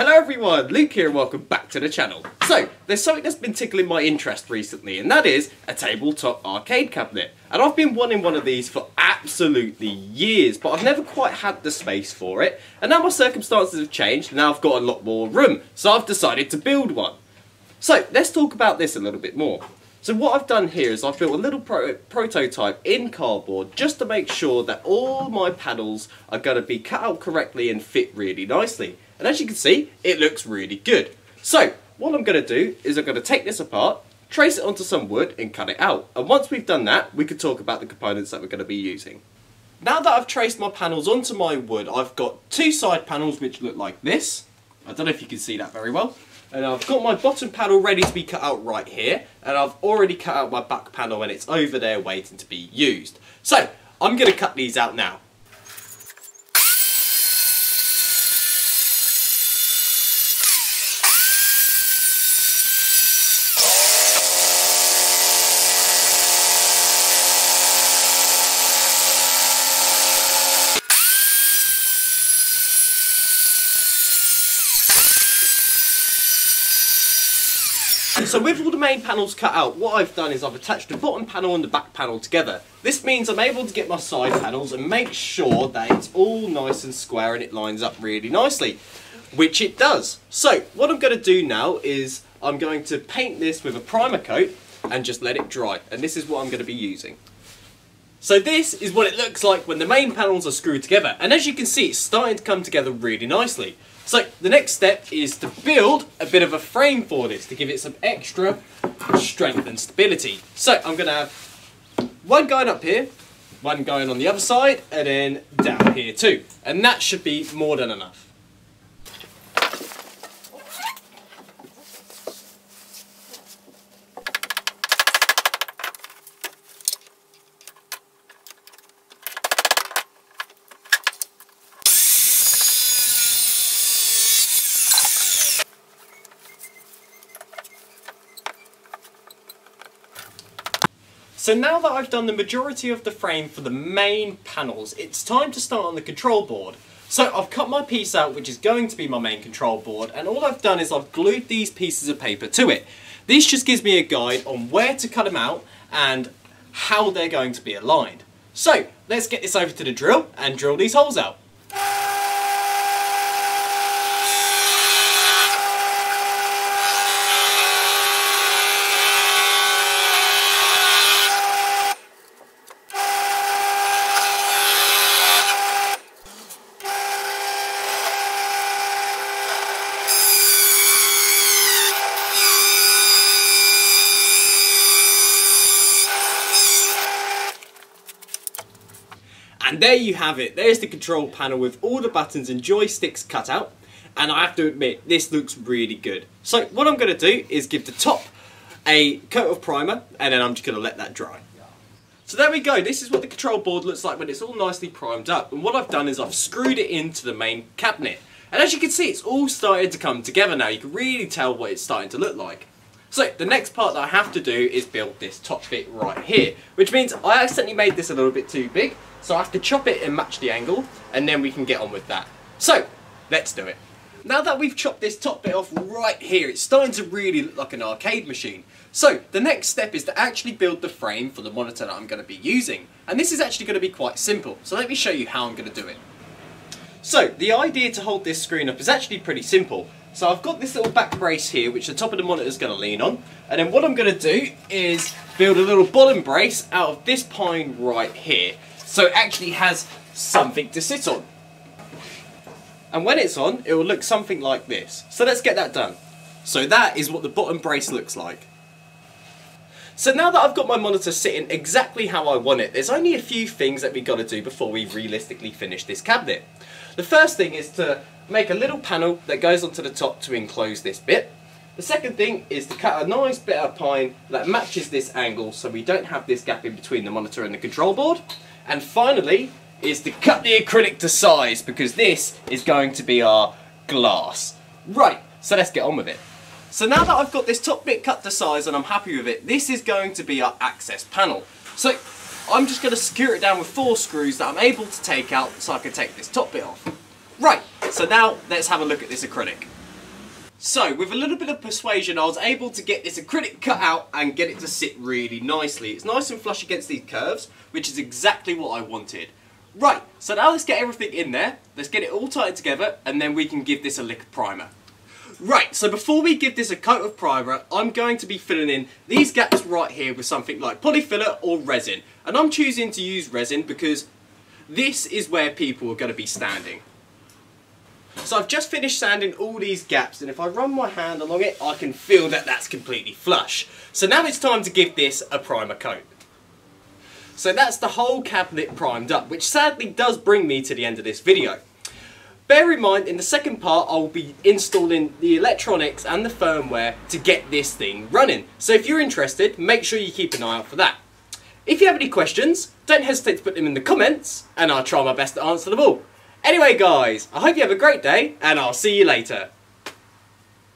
Hello everyone, Luke here and welcome back to the channel. So, there's something that's been tickling my interest recently and that is a tabletop arcade cabinet. And I've been wanting one of these for absolutely years, but I've never quite had the space for it. And now my circumstances have changed, now I've got a lot more room, so I've decided to build one. So, let's talk about this a little bit more. So what I've done here is I've built a little pro prototype in cardboard just to make sure that all my panels are going to be cut out correctly and fit really nicely. And as you can see, it looks really good. So what I'm going to do is I'm going to take this apart, trace it onto some wood and cut it out. And once we've done that, we can talk about the components that we're going to be using. Now that I've traced my panels onto my wood, I've got two side panels which look like this. I don't know if you can see that very well. And I've got my bottom panel ready to be cut out right here. And I've already cut out my back panel and it's over there waiting to be used. So, I'm going to cut these out now. So with all the main panels cut out, what I've done is I've attached the bottom panel and the back panel together. This means I'm able to get my side panels and make sure that it's all nice and square and it lines up really nicely, which it does. So what I'm going to do now is I'm going to paint this with a primer coat and just let it dry. And this is what I'm going to be using. So this is what it looks like when the main panels are screwed together. And as you can see, it's starting to come together really nicely. So the next step is to build a bit of a frame for this to give it some extra strength and stability. So I'm going to have one going up here, one going on the other side, and then down here too. And that should be more than enough. So now that I've done the majority of the frame for the main panels, it's time to start on the control board. So I've cut my piece out, which is going to be my main control board, and all I've done is I've glued these pieces of paper to it. This just gives me a guide on where to cut them out and how they're going to be aligned. So let's get this over to the drill and drill these holes out. And there you have it. There's the control panel with all the buttons and joysticks cut out. And I have to admit, this looks really good. So what I'm going to do is give the top a coat of primer and then I'm just going to let that dry. So there we go, this is what the control board looks like when it's all nicely primed up. And what I've done is I've screwed it into the main cabinet. And as you can see, it's all starting to come together now. You can really tell what it's starting to look like. So the next part that I have to do is build this top bit right here, which means I accidentally made this a little bit too big, so I have to chop it and match the angle, and then we can get on with that. So, let's do it. Now that we've chopped this top bit off right here, it's starting to really look like an arcade machine. So, the next step is to actually build the frame for the monitor that I'm going to be using. And this is actually going to be quite simple, so let me show you how I'm going to do it. So, the idea to hold this screen up is actually pretty simple. So I've got this little back brace here, which the top of the monitor is going to lean on. And then what I'm going to do is build a little bottom brace out of this pine right here. So it actually has something to sit on. And when it's on, it will look something like this. So let's get that done. So that is what the bottom brace looks like. So now that I've got my monitor sitting exactly how I want it, there's only a few things that we've got to do before we realistically finish this cabinet. The first thing is to make a little panel that goes onto the top to enclose this bit. The second thing is to cut a nice bit of pine that matches this angle so we don't have this gap in between the monitor and the control board. And finally is to cut the acrylic to size because this is going to be our glass. Right, so let's get on with it. So now that I've got this top bit cut to size and I'm happy with it, this is going to be our access panel. So I'm just going to secure it down with four screws that I'm able to take out so I can take this top bit off. Right, so now let's have a look at this acrylic. So, with a little bit of persuasion, I was able to get this acrylic cut out and get it to sit really nicely. It's nice and flush against these curves, which is exactly what I wanted. Right, so now let's get everything in there, let's get it all tightened together, and then we can give this a lick of primer. Right, so before we give this a coat of primer, I'm going to be filling in these gaps right here with something like Polyfilla or resin. And I'm choosing to use resin because this is where people are going to be standing. So I've just finished sanding all these gaps and if I run my hand along it I can feel that that's completely flush. So now it's time to give this a primer coat. So that's the whole cabinet primed up which sadly does bring me to the end of this video. Bear in mind in the second part I'll be installing the electronics and the firmware to get this thing running. So if you're interested make sure you keep an eye out for that. If you have any questions don't hesitate to put them in the comments and I'll try my best to answer them all. Anyway guys, I hope you have a great day and I'll see you later.